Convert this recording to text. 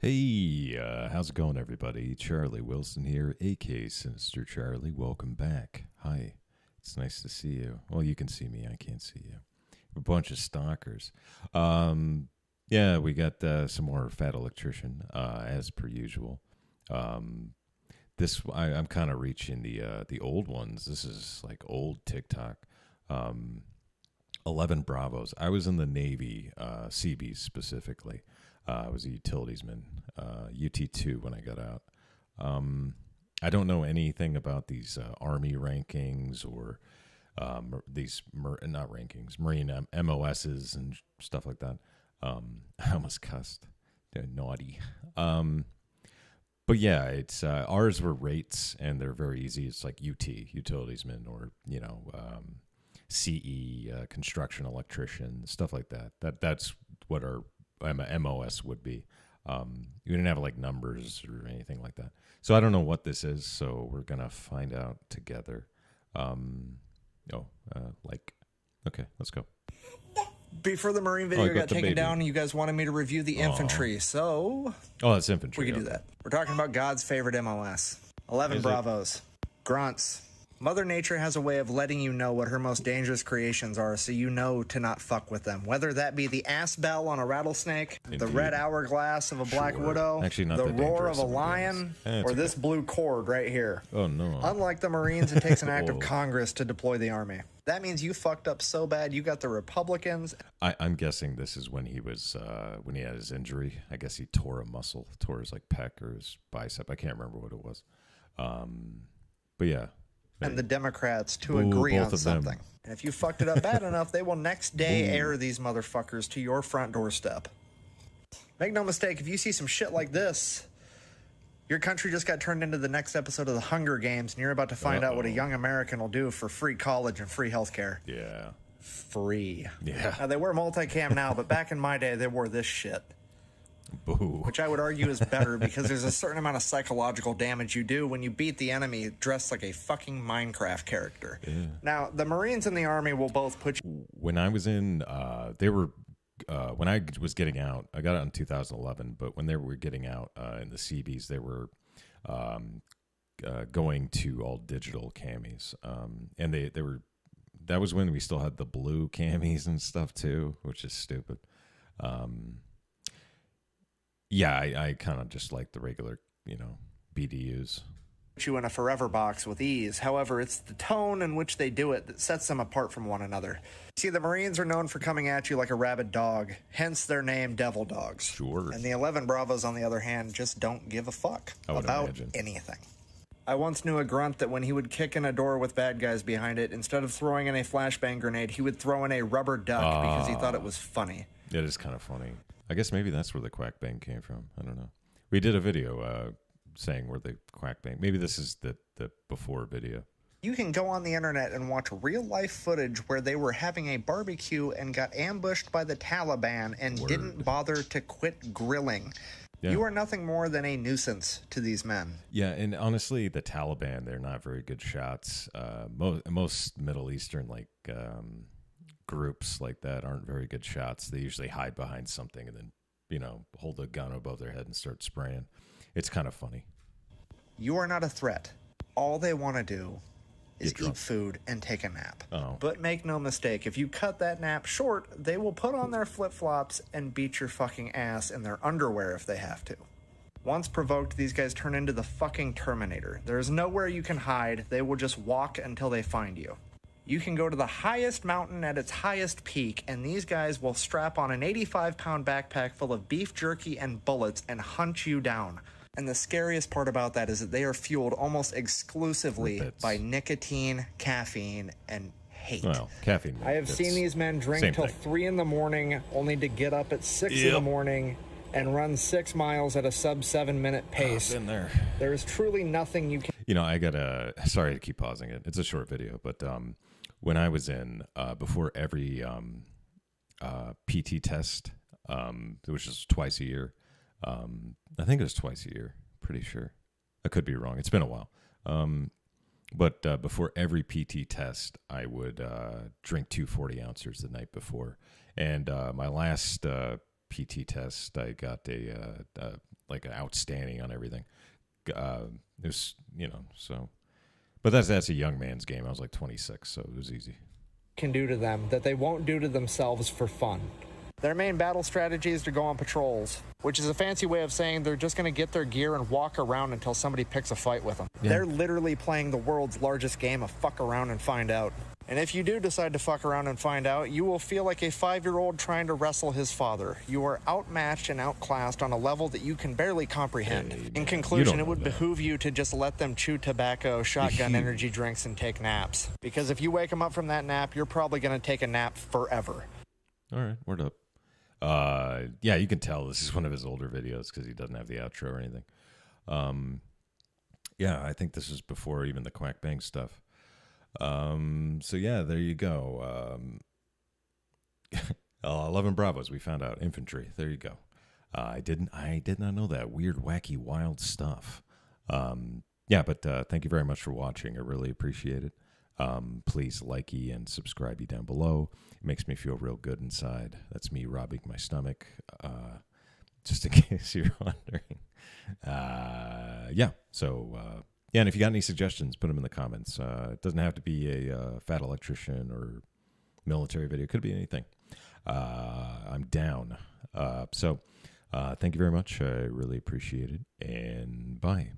Hey, uh, how's it going, everybody? Charlie Wilson here, aka Cinester Charlie. Welcome back. Hi, it's nice to see you. Well, you can see me, I can't see you. A bunch of stalkers. Um, yeah, we got uh, some more Fat Electrician, uh, as per usual. Um, this I, I'm kind of reaching the uh, the old ones. This is like old TikTok. Um, Eleven Bravos. I was in the Navy, uh, Seabees specifically. Uh, I was a utilitiesman, uh, UT two when I got out. Um, I don't know anything about these uh, Army rankings or um, these not rankings, Marine M- MOSs and stuff like that. Um, I almost cussed. They're naughty. Um, but yeah, it's uh, ours were rates, and they're very easy. It's like UT, utilitiesman, or you know, um, CE, uh, construction electrician, stuff like that. That that's what our MOS would be. Um, we didn't have like numbers or anything like that. So I don't know what this is. So we're gonna find out together. Um, oh, uh, like, okay, let's go. Before the Marine Oh, video I got got taken baby. down, you guys wanted me to review the infantry, so Oh, that's infantry. we can do that. We're talking about God's favorite MOS 11 Is it? Bravos, grunts. Mother Nature has a way of letting you know what her most dangerous creations are, so you know to not fuck with them. Whether that be the ass bell on a rattlesnake, the red hourglass of a black Sure. widow, Actually, not the roar of a lion. Eh, or this blue cord right here. Oh no. Unlike the Marines, it takes an act of Congress to deploy the army. That means you fucked up so bad you got the Republicans I, I'm guessing this is when he was uh, when he had his injury. I guess he tore a muscle, tore his like pec or his bicep. I can't remember what it was. Um, but yeah, and the Democrats to Boo, agree on of them. something. And if you fucked it up bad enough, they will next day air these motherfuckers to your front doorstep. Make no mistake, if you see some shit like this, your country just got turned into the next episode of the Hunger Games, and you're about to find out what a young American will do for free college and free healthcare. yeah, Free. yeah. Now, they wear multicam now, but back in my day, they wore this shit. Boo. which I would argue is better because there's a certain amount of psychological damage you do when you beat the enemy dressed like a fucking Minecraft character. Now, the Marines and the Army will both put you when I was in, uh, they were uh, when I was getting out. I got out in 2011, but when they were getting out uh, in the Seabees, they were um, uh, going to all digital camis, um, and they they were. That was when we still had the blue camis and stuff too, which is stupid. Um, yeah, I, I kind of just like the regular, you know, BDUs. you in a forever box with ease. However, it's the tone in which they do it that sets them apart from one another. See, the Marines are known for coming at you like a rabid dog, hence their name Devil Dogs. Sure. And the 11 Bravos, on the other hand, just don't give a fuck about imagine. anything. I once knew a grunt that when he would kick in a door with bad guys behind it, instead of throwing in a flashbang grenade, he would throw in a rubber duck because he ah. thought it was funny. It is kind of funny. I guess maybe that's where the quack bang came from. I don't know. We did a video uh, saying where the quack bang. Maybe this is the the before video. You can go on the internet and watch real life footage where they were having a barbecue and got ambushed by the Taliban and Word. didn't bother to quit grilling. Yeah. You are nothing more than a nuisance to these men. Yeah, and honestly, the Taliban they're not very good shots. Uh, most most Middle Eastern like um, groups like that aren't very good shots. They usually hide behind something and then you know hold a gun above their head and start spraying. It's kind of funny. You are not a threat. All they want to do is eat food and take a nap. Oh. But make no mistake, if you cut that nap short, they will put on their flip flops and beat your fucking ass in their underwear if they have to. Once provoked, these guys turn into the fucking Terminator. There is nowhere you can hide, they will just walk until they find you. You can go to the highest mountain at its highest peak, and these guys will strap on an 85 pound backpack full of beef jerky and bullets and hunt you down. And the scariest part about that is that they are fueled almost exclusively Whippets. by nicotine, caffeine, and hate. Well, caffeine. I have seen these men drink same till thing. three in the morning, only to get up at six in the morning and run six miles at a sub seven minute pace. Been there. There is truly nothing you can You know, I gotta. Sorry to keep pausing it. It's a short video, but um, when I was in uh, before every um, uh, PT test, um, which is twice a year. Um, I think it was twice a year. Pretty sure. I could be wrong. It's been a while. Um, but uh, before every PT test, I would uh, drink two 40 ounces the night before. And uh, my last uh, PT test. I got a like an outstanding on everything. It was you know so, but that's that's a young man's game. I was like 26, so it was easy. Can do to them that they won't do to themselves for fun. Their main battle strategy is to go on patrols, which is a fancy way of saying they're just going to get their gear and walk around until somebody picks a fight with them. Yeah. They're literally playing the world's largest game of fuck around and find out. And if you do decide to fuck around and find out, you will feel like a five year old trying to wrestle his father. You are outmatched and outclassed on a level that you can barely comprehend. Hey, In conclusion, it would that. behoove you to just let them chew tobacco, shotgun energy drinks, and take naps. Because if you wake them up from that nap, you're probably going to take a nap forever. All right, word up. Uh, yeah, you can tell this is one of his older videos because he doesn't have the outro or anything. Um, yeah, I think this is before even the Quack Bang stuff. Um, so yeah, there you go. Um, uh, Eleven Bravos, we found out infantry. There you go. Uh, I didn't, I did not know that weird, wacky, wild stuff. Um, yeah, but uh, thank you very much for watching. I really appreciate it. Um, please likey and subscribe down below. It makes me feel real good inside. That's me robbing my stomach. Uh, just in case you're wondering. Uh, yeah. So uh, yeah, and if you got any suggestions, put them in the comments. Uh, it doesn't have to be a uh, fat electrician or military video. It could be anything. Uh, I'm down. Uh, so uh, thank you very much. I really appreciate it. And bye.